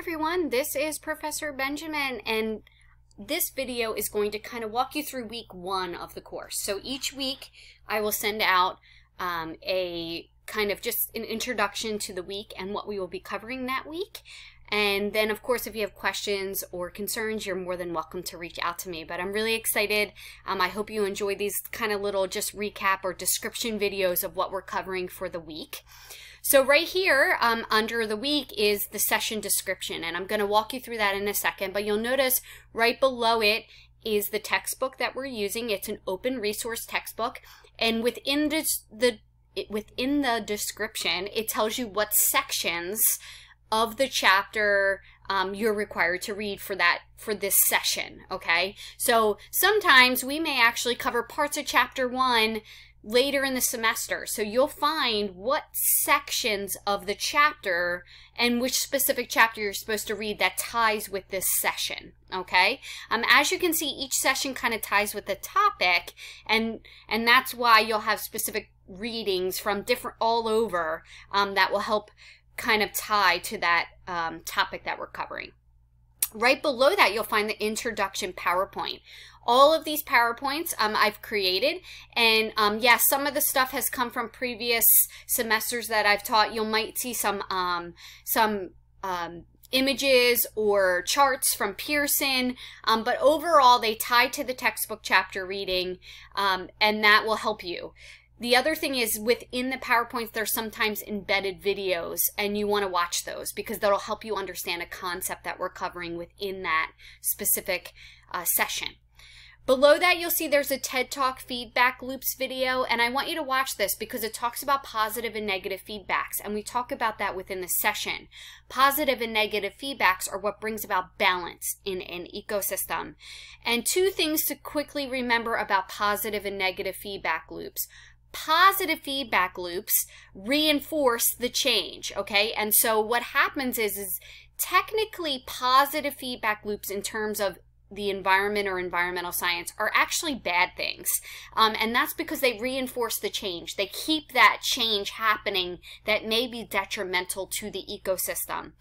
everyone, this is Professor Benjamin and this video is going to kind of walk you through week one of the course. So each week I will send out um, a kind of just an introduction to the week and what we will be covering that week. And then, of course, if you have questions or concerns, you're more than welcome to reach out to me. But I'm really excited. Um, I hope you enjoy these kind of little just recap or description videos of what we're covering for the week. So right here um, under the week is the session description, and I'm going to walk you through that in a second, but you'll notice right below it is the textbook that we're using. It's an open resource textbook, and within this, the within the description, it tells you what sections of the chapter um, you're required to read for that for this session okay so sometimes we may actually cover parts of chapter one later in the semester. So you'll find what sections of the chapter and which specific chapter you're supposed to read that ties with this session. Okay. Um, as you can see, each session kind of ties with the topic, and and that's why you'll have specific readings from different all over um, that will help kind of tie to that um, topic that we're covering. Right below that, you'll find the introduction PowerPoint all of these PowerPoints um, I've created. And um, yes, yeah, some of the stuff has come from previous semesters that I've taught. You might see some, um, some um, images or charts from Pearson, um, but overall they tie to the textbook chapter reading, um, and that will help you. The other thing is within the PowerPoints, there's sometimes embedded videos and you want to watch those because that'll help you understand a concept that we're covering within that specific uh, session. Below that, you'll see there's a TED Talk feedback loops video, and I want you to watch this because it talks about positive and negative feedbacks, and we talk about that within the session. Positive and negative feedbacks are what brings about balance in an ecosystem. And two things to quickly remember about positive and negative feedback loops positive feedback loops reinforce the change okay and so what happens is is technically positive feedback loops in terms of the environment or environmental science are actually bad things. Um, and that's because they reinforce the change. They keep that change happening that may be detrimental to the ecosystem.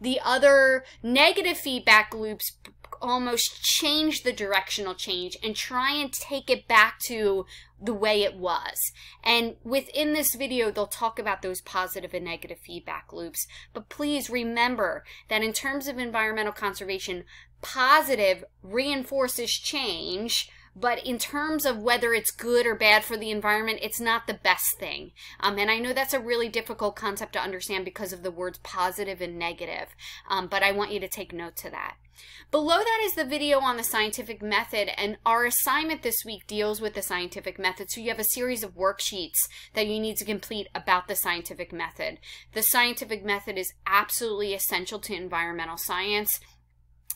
The other negative feedback loops almost change the directional change and try and take it back to the way it was. And within this video, they'll talk about those positive and negative feedback loops. But please remember that in terms of environmental conservation, positive reinforces change, but in terms of whether it's good or bad for the environment, it's not the best thing. Um, and I know that's a really difficult concept to understand because of the words positive and negative, um, but I want you to take note to that. Below that is the video on the scientific method, and our assignment this week deals with the scientific method. So you have a series of worksheets that you need to complete about the scientific method. The scientific method is absolutely essential to environmental science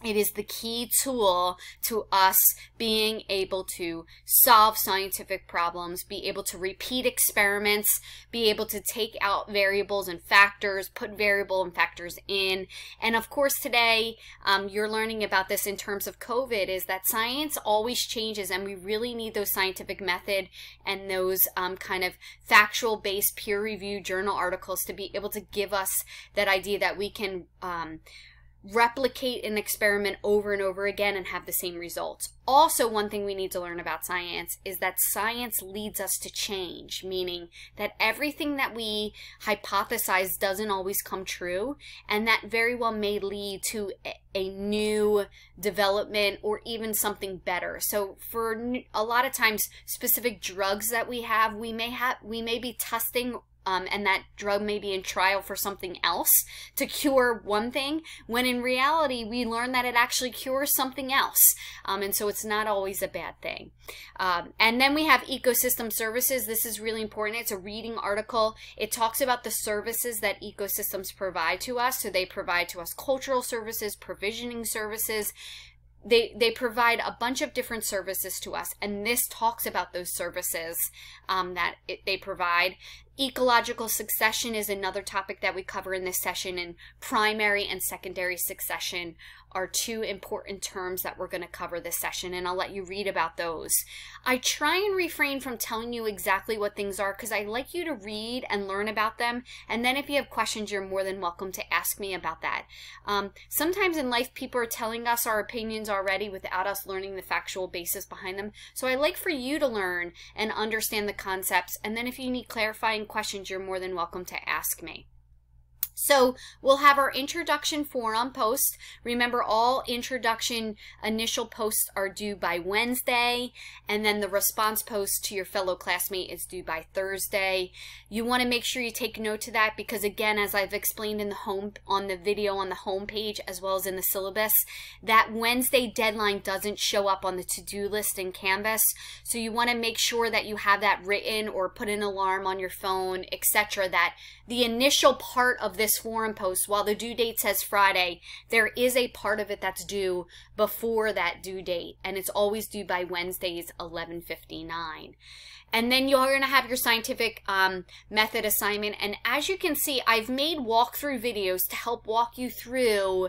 it is the key tool to us being able to solve scientific problems, be able to repeat experiments, be able to take out variables and factors, put variable and factors in. And of course, today um, you're learning about this in terms of COVID is that science always changes and we really need those scientific method and those um, kind of factual based peer reviewed journal articles to be able to give us that idea that we can um, replicate an experiment over and over again and have the same results. Also, one thing we need to learn about science is that science leads us to change, meaning that everything that we hypothesize doesn't always come true, and that very well may lead to a new development or even something better. So for a lot of times specific drugs that we have, we may have we may be testing um, and that drug may be in trial for something else to cure one thing, when in reality, we learn that it actually cures something else. Um, and so it's not always a bad thing. Um, and then we have ecosystem services. This is really important. It's a reading article. It talks about the services that ecosystems provide to us. So they provide to us cultural services, provisioning services, they they provide a bunch of different services to us and this talks about those services um, that it, they provide Ecological succession is another topic that we cover in this session, and primary and secondary succession are two important terms that we're going to cover this session, and I'll let you read about those. I try and refrain from telling you exactly what things are because I like you to read and learn about them, and then if you have questions, you're more than welcome to ask me about that. Um, sometimes in life, people are telling us our opinions already without us learning the factual basis behind them, so I like for you to learn and understand the concepts, and then if you need clarifying questions, you're more than welcome to ask me. So we'll have our introduction forum post. Remember all introduction initial posts are due by Wednesday and then the response post to your fellow classmate is due by Thursday. You want to make sure you take note to that because again as I've explained in the home on the video on the home page as well as in the syllabus that Wednesday deadline doesn't show up on the to-do list in Canvas. So you want to make sure that you have that written or put an alarm on your phone etc that the initial part of this forum post, while the due date says Friday, there is a part of it that's due before that due date, and it's always due by Wednesdays 11:59. And then you're going to have your scientific um, method assignment. And as you can see, I've made walkthrough videos to help walk you through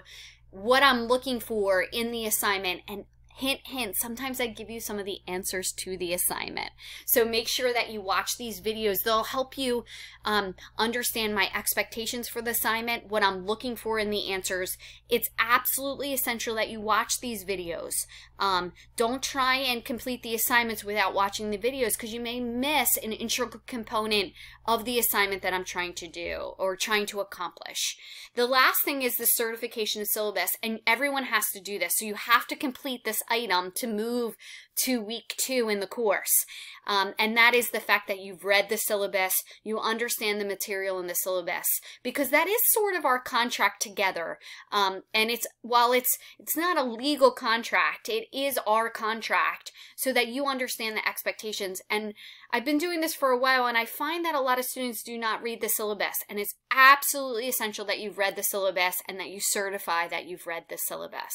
what I'm looking for in the assignment and hint, hint, sometimes I give you some of the answers to the assignment. So make sure that you watch these videos. They'll help you um, understand my expectations for the assignment, what I'm looking for in the answers. It's absolutely essential that you watch these videos. Um, don't try and complete the assignments without watching the videos because you may miss an integral component of the assignment that I'm trying to do or trying to accomplish. The last thing is the certification syllabus, and everyone has to do this. So you have to complete this item to move to week two in the course. Um, and that is the fact that you've read the syllabus, you understand the material in the syllabus, because that is sort of our contract together. Um, and it's while it's it's not a legal contract, it is our contract, so that you understand the expectations. And I've been doing this for a while, and I find that a lot of students do not read the syllabus, and it's absolutely essential that you've read the syllabus and that you certify that you've read the syllabus.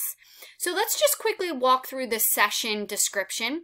So let's just quickly walk through the session description.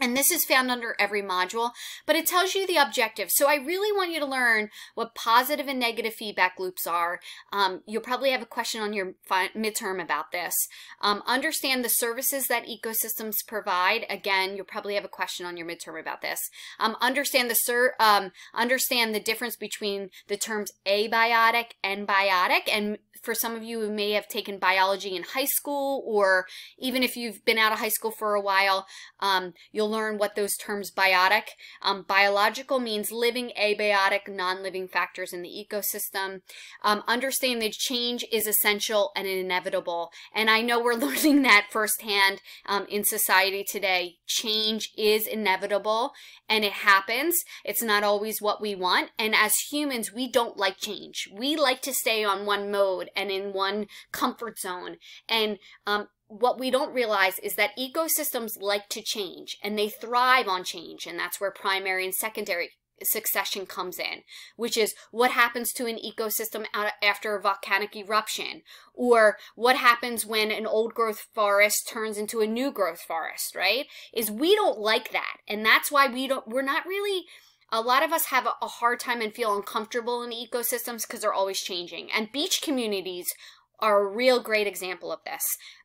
And this is found under every module, but it tells you the objective. So I really want you to learn what positive and negative feedback loops are. Um, you'll probably have a question on your midterm about this. Um, understand the services that ecosystems provide. Again, you'll probably have a question on your midterm about this. Um, understand the um, understand the difference between the terms abiotic and biotic, and for some of you who may have taken biology in high school, or even if you've been out of high school for a while, um, you'll learn what those terms biotic. Um, biological means living, abiotic, non-living factors in the ecosystem. Um, understand that change is essential and inevitable. And I know we're learning that firsthand um, in society today. Change is inevitable and it happens. It's not always what we want. And as humans, we don't like change. We like to stay on one mode and in one comfort zone. And um, what we don't realize is that ecosystems like to change and they thrive on change. And that's where primary and secondary succession comes in, which is what happens to an ecosystem after a volcanic eruption, or what happens when an old growth forest turns into a new growth forest, right? Is we don't like that. And that's why we don't, we're not really, a lot of us have a, hard time and feel uncomfortable in ecosystems because they're always changing. And beach communities are a real great example of this.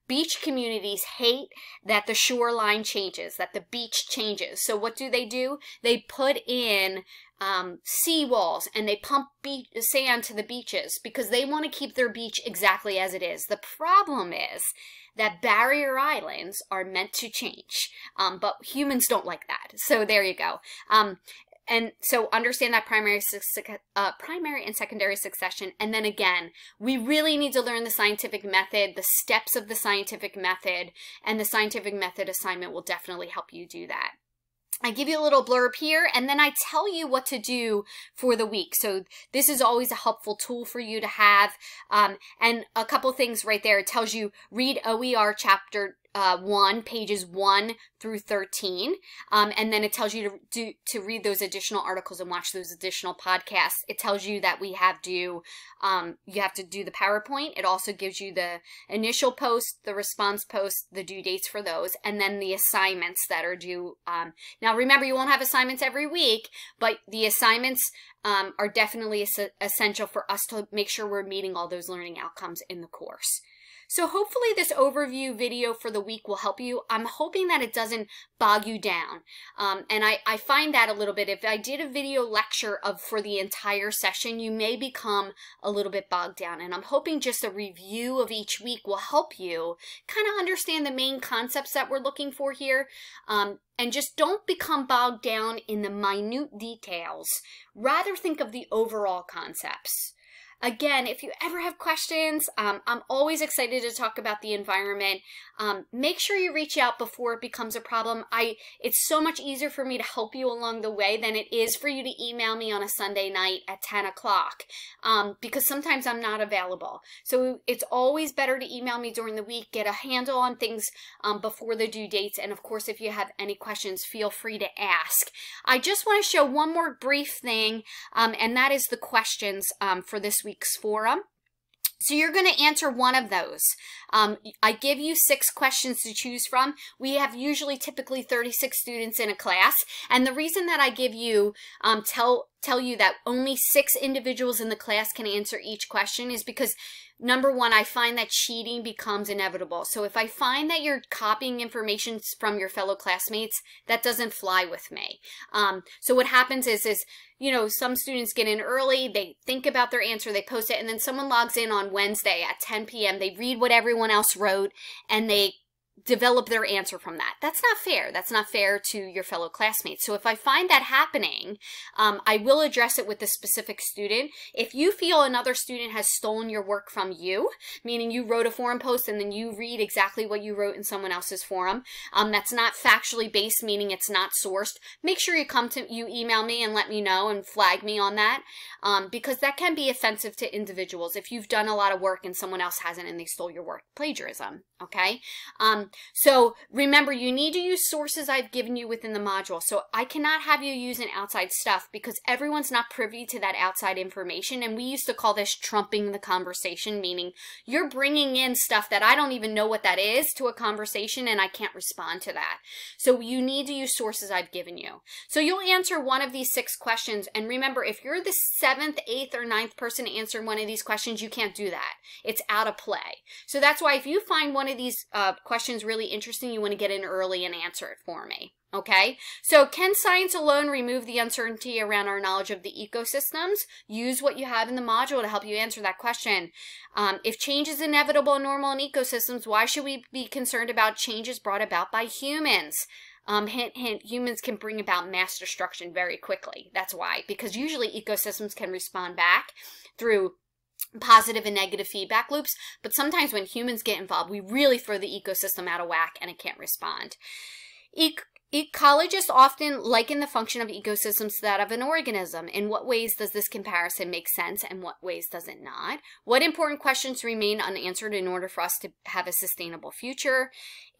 Beach communities hate that the shoreline changes, that the beach changes. So what do they do? They put in um, sea walls and they pump sand to the beaches because they want to keep their beach exactly as it is. The problem is that barrier islands are meant to change, um, but humans don't like that. So there you go. Um, and so understand that primary uh, primary and secondary succession and then again we really need to learn the scientific method the steps of the scientific method and the scientific method assignment will definitely help you do that I give you a little blurb here and then I tell you what to do for the week. So this is always a helpful tool for you to have. Um, and a couple things right there. It tells you read OER chapter uh, 1, pages 1 through 13. Um, and then it tells you to do, to read those additional articles and watch those additional podcasts. It tells you that we have to, um, you have to do the PowerPoint. It also gives you the initial post, the response post, the due dates for those, and then the assignments that are due. Um, now remember, you won't have assignments every week, but the assignments um, are definitely essential for us to make sure we're meeting all those learning outcomes in the course. So hopefully this overview video for the week will help you. I'm hoping that it doesn't bog you down. Um, and I, I find that a little bit. If I did a video lecture of for the entire session, you may become a little bit bogged down. And I'm hoping just a review of each week will help you kind of understand the main concepts that we're looking for here. Um, and just don't become bogged down in the minute details. Rather think of the overall concepts. Again, if you ever have questions, um, I'm always excited to talk about the environment. Um, make sure you reach out before it becomes a problem. I It's so much easier for me to help you along the way than it is for you to email me on a Sunday night at 10 o'clock um, because sometimes I'm not available. So it's always better to email me during the week, get a handle on things um, before the due dates. And of course, if you have any questions, feel free to ask. I just want to show one more brief thing, um, and that is the questions um, for this week week's forum. So you're going to answer one of those. Um, I give you six questions to choose from. We have usually typically 36 students in a class. And the reason that I give you, um, tell, tell you that only six individuals in the class can answer each question is because number one, I find that cheating becomes inevitable. So if I find that you're copying information from your fellow classmates, that doesn't fly with me. Um, so what happens is, is you know, some students get in early, they think about their answer, they post it, and then someone logs in on Wednesday at 10 p.m. They read what everyone else wrote, and they develop their answer from that. That's not fair. That's not fair to your fellow classmates. So if I find that happening, um, I will address it with the specific student. If you feel another student has stolen your work from you, meaning you wrote a forum post and then you read exactly what you wrote in someone else's forum, um, that's not factually based, meaning it's not sourced, make sure you come to, you email me and let me know and flag me on that, um, because that can be offensive to individuals if you've done a lot of work and someone else hasn't and they stole your work. Plagiarism, okay? Um, so remember, you need to use sources I've given you within the module. So I cannot have you an outside stuff because everyone's not privy to that outside information. And we used to call this trumping the conversation, meaning you're bringing in stuff that I don't even know what that is to a conversation and I can't respond to that. So you need to use sources I've given you. So you'll answer one of these six questions. And remember, if you're the seventh, eighth, or ninth person to answer one of these questions, you can't do that. It's out of play. So that's why if you find one of these uh, questions really interesting, you want to get in early and answer it for me. Okay, so can science alone remove the uncertainty around our knowledge of the ecosystems? Use what you have in the module to help you answer that question. Um, if change is inevitable and normal in ecosystems, why should we be concerned about changes brought about by humans? Um, hint, hint, humans can bring about mass destruction very quickly. That's why, because usually ecosystems can respond back through positive and negative feedback loops. But sometimes when humans get involved, we really throw the ecosystem out of whack and it can't respond. E Ecologists often liken the function of ecosystems to that of an organism. In what ways does this comparison make sense and what ways does it not? What important questions remain unanswered in order for us to have a sustainable future?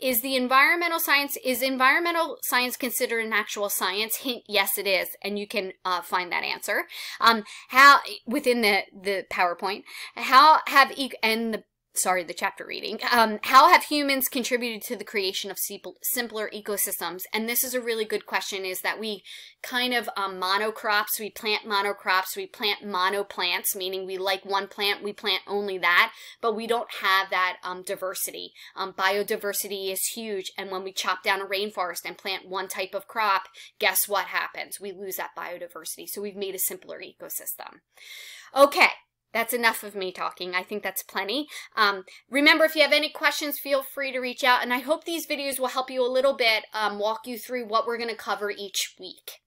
Is the environmental science, is environmental science considered an actual science? Hint, yes it is, and you can uh, find that answer. Um, how, within the, the PowerPoint, how have, and the sorry, the chapter reading. Um, how have humans contributed to the creation of simpler ecosystems? And this is a really good question, is that we kind of um, monocrops, we plant monocrops, we plant monoplants, meaning we like one plant, we plant only that, but we don't have that um, diversity. Um, biodiversity is huge, and when we chop down a rainforest and plant one type of crop, guess what happens? We lose that biodiversity. So we've made a simpler ecosystem. Okay, that's enough of me talking. I think that's plenty. Um, remember, if you have any questions, feel free to reach out. And I hope these videos will help you a little bit, um, walk you through what we're going to cover each week.